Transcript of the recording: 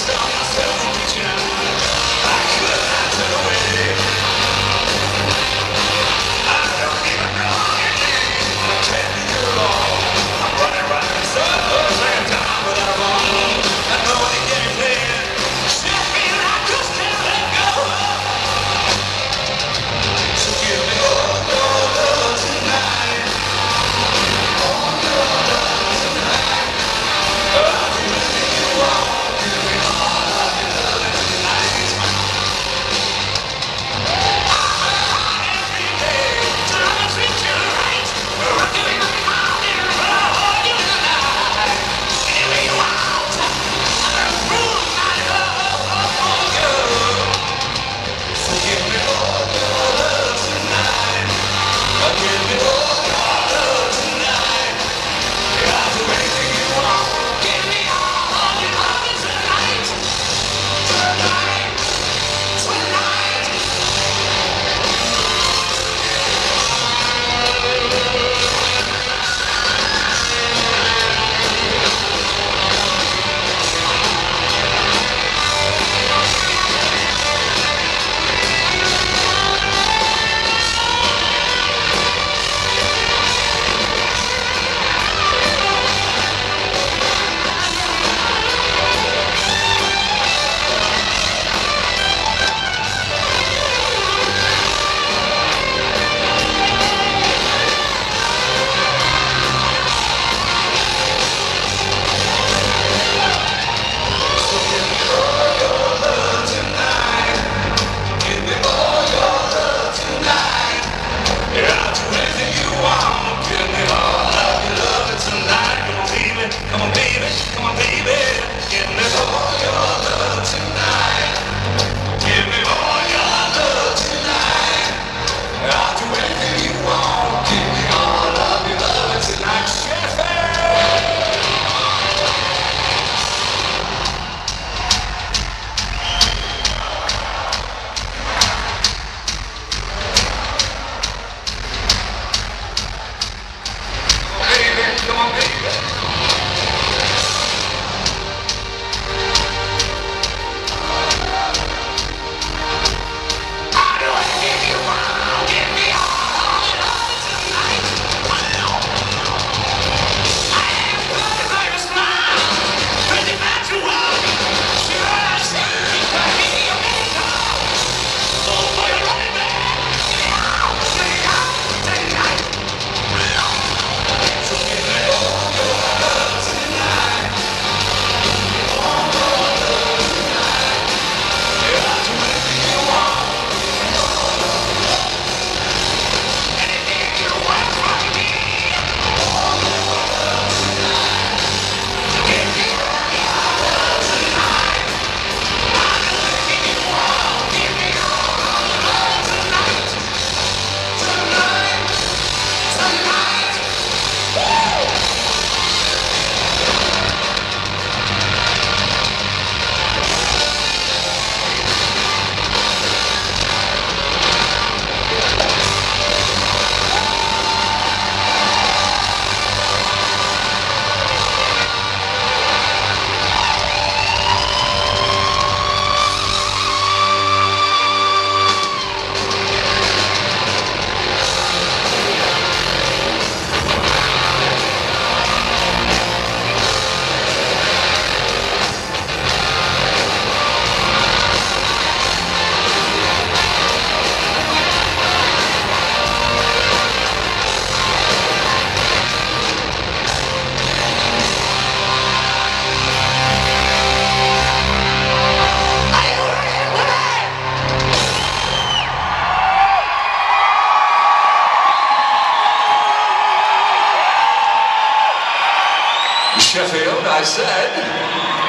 Stop. said.